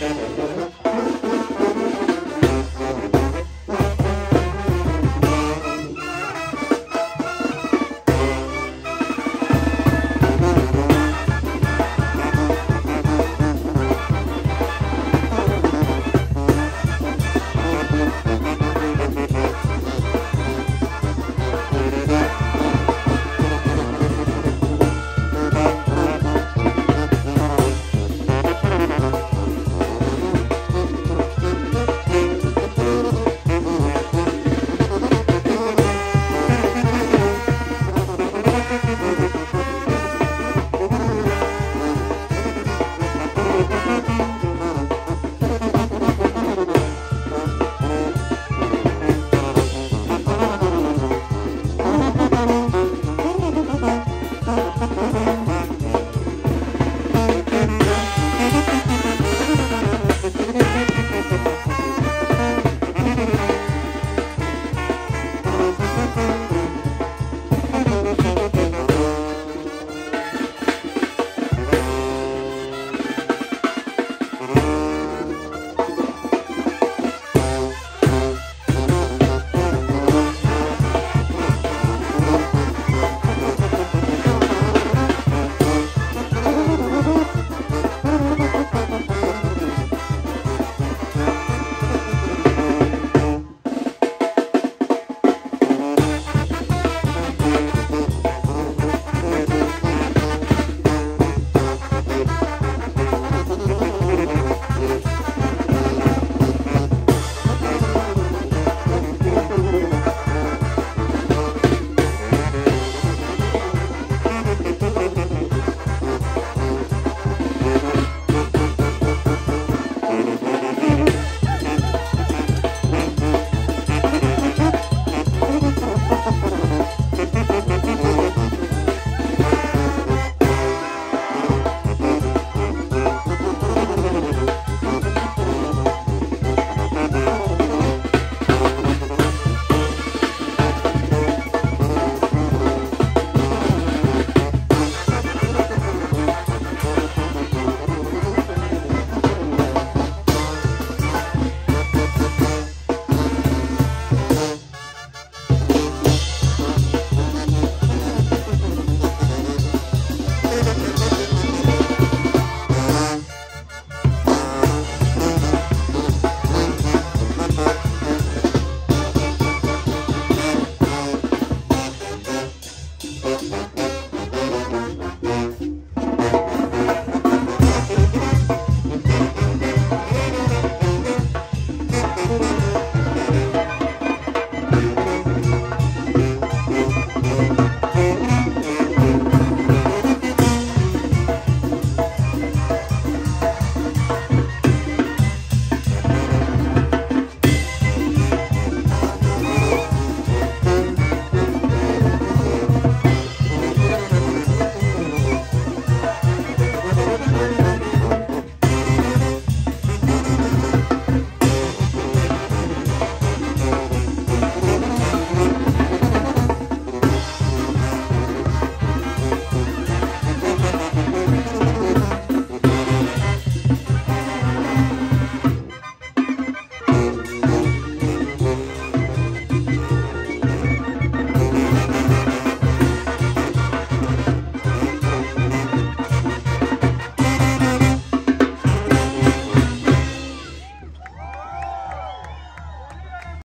Gracias.